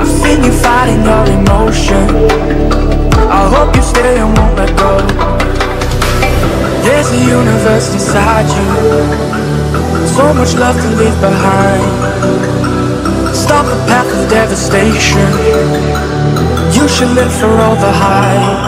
I've seen you fighting your emotion. I hope you stay and won't let go. There's a universe inside you. So much love to leave behind. Stop the path of devastation. You should live for all the highs.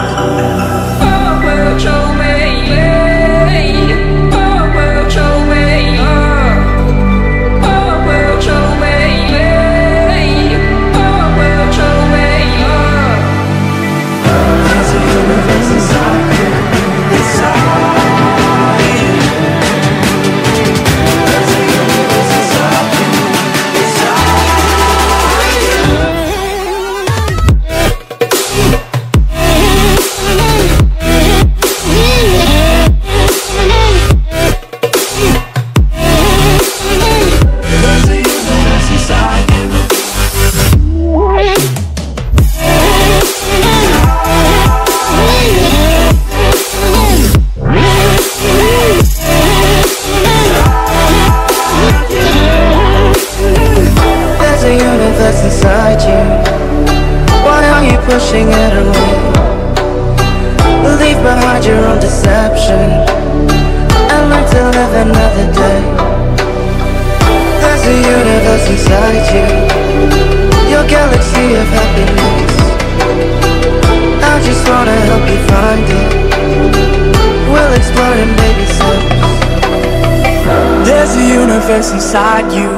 Inside you. Your galaxy of happiness. I just wanna help you find it. We'll explore in baby steps. There's a universe inside you.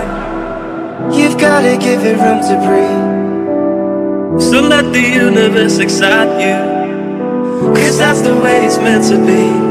You've gotta give it room to breathe. So let the universe excite you. Cause that's the way it's meant to be.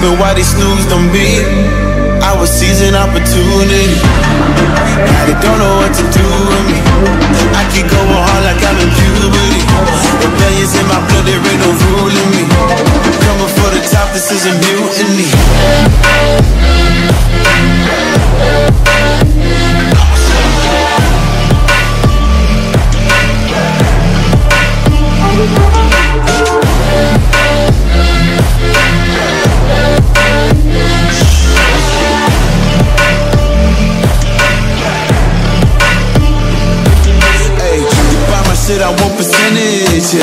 Sleeping, why they snoozed on me? I was seizing opportunity. Now they don't know what to do with me. I keep going hard like I'm in puberty. Rebellions in my blood, there ain't no ruling me. Coming for the top, this is a mutiny. I want percentage. Yeah.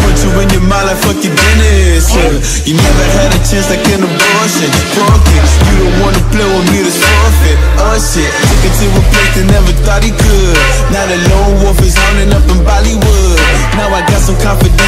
Put you in your mind like fuck your business. Yeah. You never had a chance like an abortion. Broke it. You don't wanna play with me, this forfeit. Oh shit. Took it to a place that never thought he could. Now the lone wolf is hounding up in Bollywood. Now I got some confidence,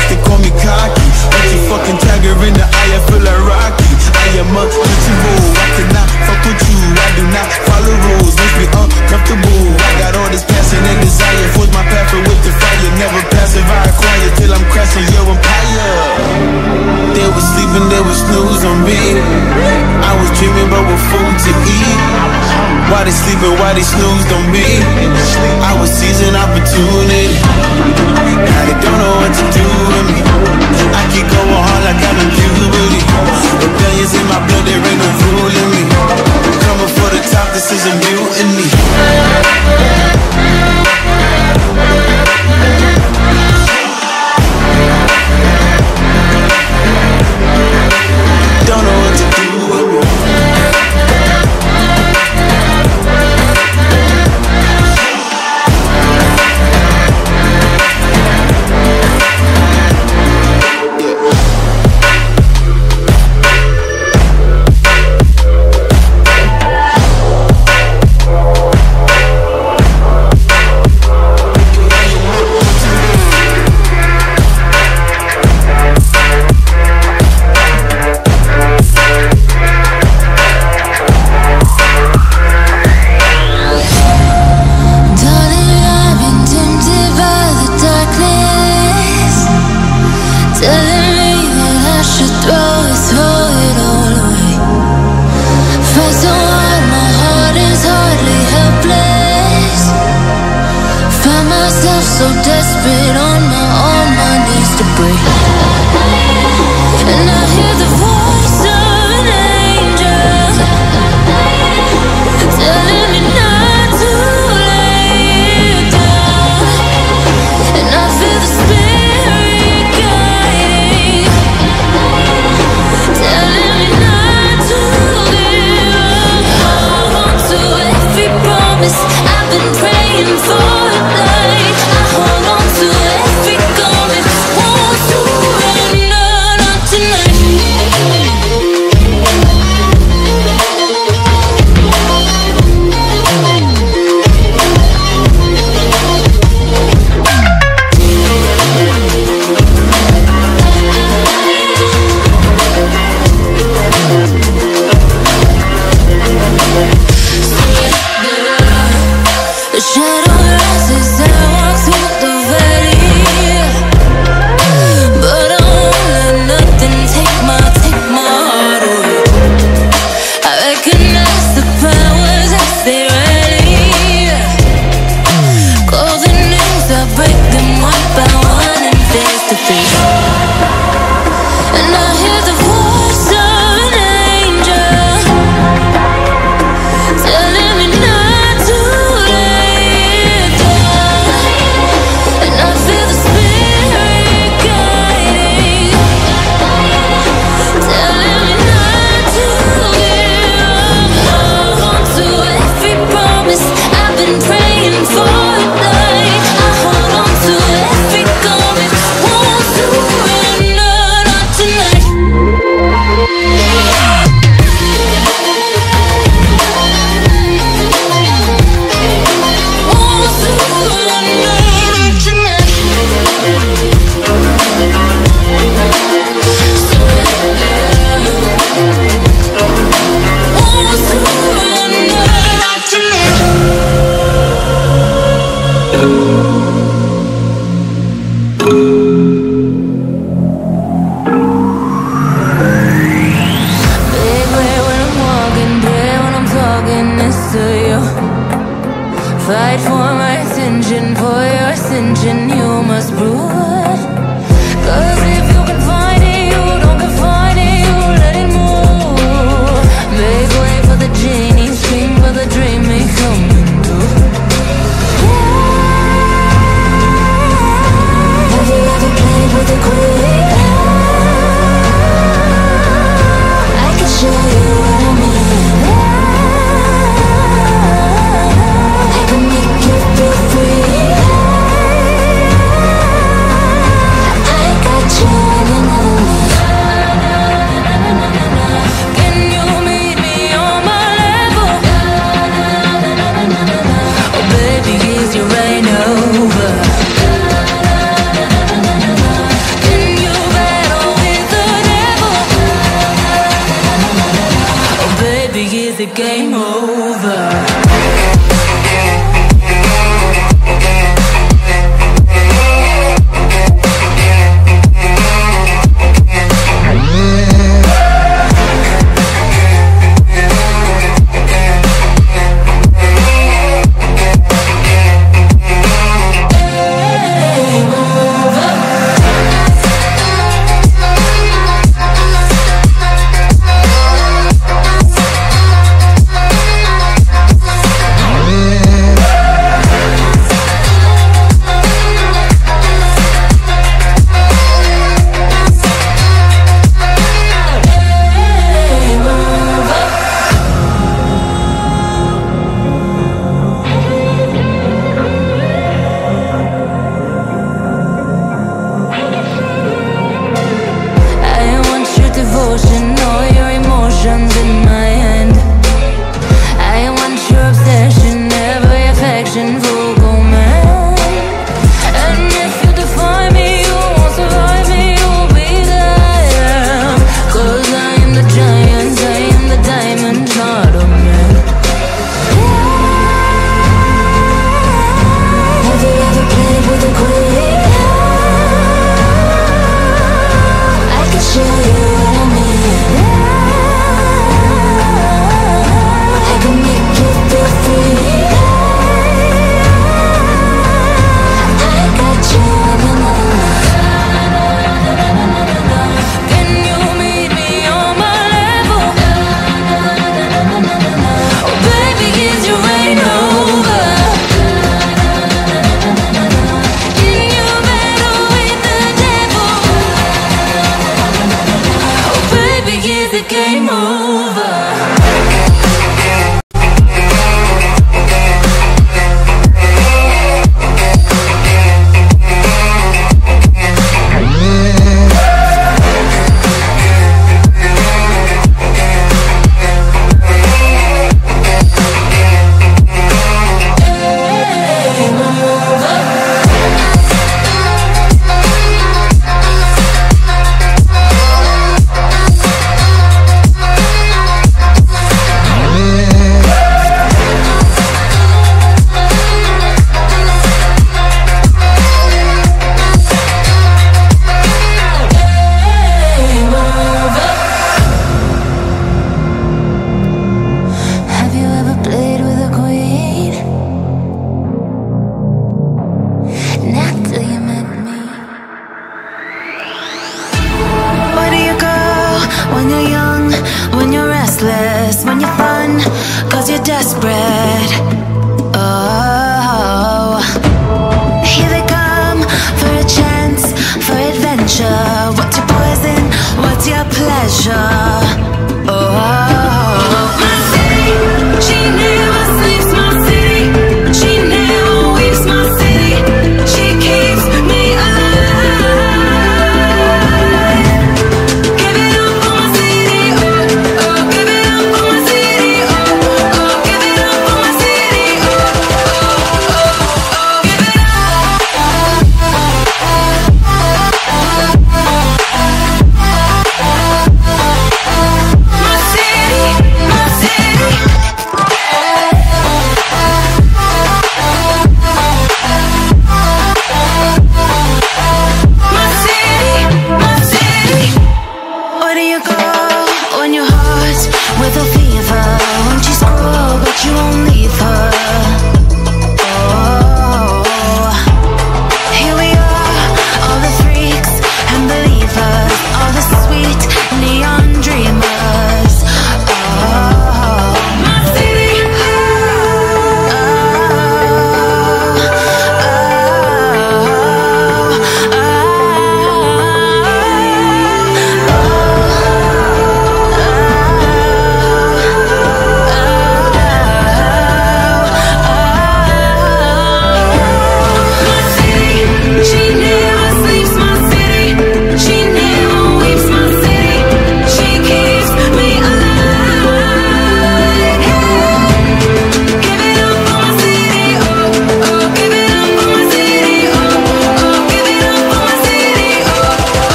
Why they sleeping, why they snoozed on me? I was seizing opportunity. Now they don't know what to do with me. I keep going hard like I'm in puberty. Rebellions in my blood, there ain't no ruling me. Coming for the top, this is a mutiny.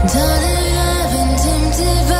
Darling, I've been tempted by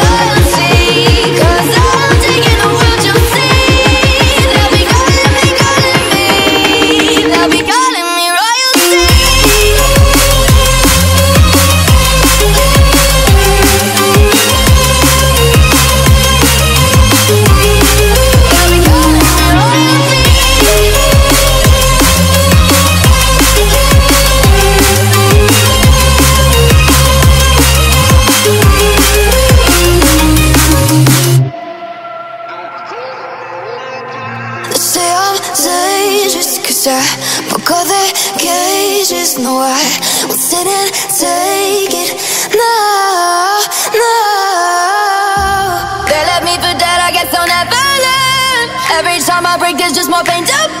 time I break there's just more pain to